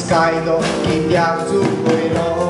Sky no kitiang su kuilo Disfrutai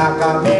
la camisa.